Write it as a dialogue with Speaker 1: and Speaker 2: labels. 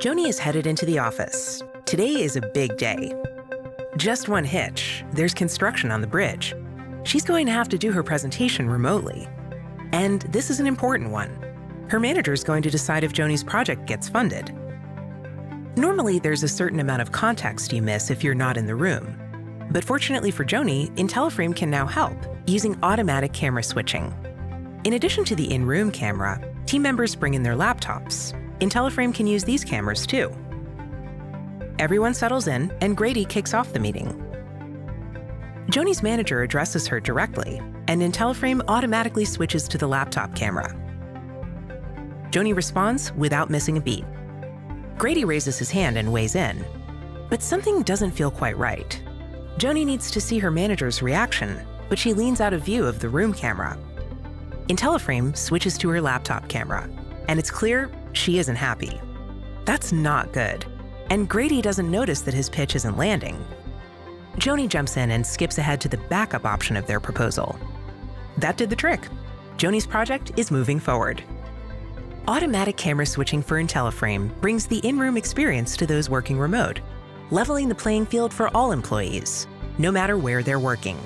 Speaker 1: Joni is headed into the office. Today is a big day. Just one hitch there's construction on the bridge. She's going to have to do her presentation remotely. And this is an important one. Her manager is going to decide if Joni's project gets funded. Normally, there's a certain amount of context you miss if you're not in the room. But fortunately for Joni, IntelliFrame can now help using automatic camera switching. In addition to the in room camera, team members bring in their laptops. IntelliFrame can use these cameras too. Everyone settles in, and Grady kicks off the meeting. Joni's manager addresses her directly, and IntelliFrame automatically switches to the laptop camera. Joni responds without missing a beat. Grady raises his hand and weighs in. But something doesn't feel quite right. Joni needs to see her manager's reaction, but she leans out of view of the room camera. IntelliFrame switches to her laptop camera, and it's clear she isn't happy. That's not good, and Grady doesn't notice that his pitch isn't landing. Joni jumps in and skips ahead to the backup option of their proposal. That did the trick. Joni's project is moving forward. Automatic camera switching for IntelliFrame brings the in-room experience to those working remote, leveling the playing field for all employees, no matter where they're working.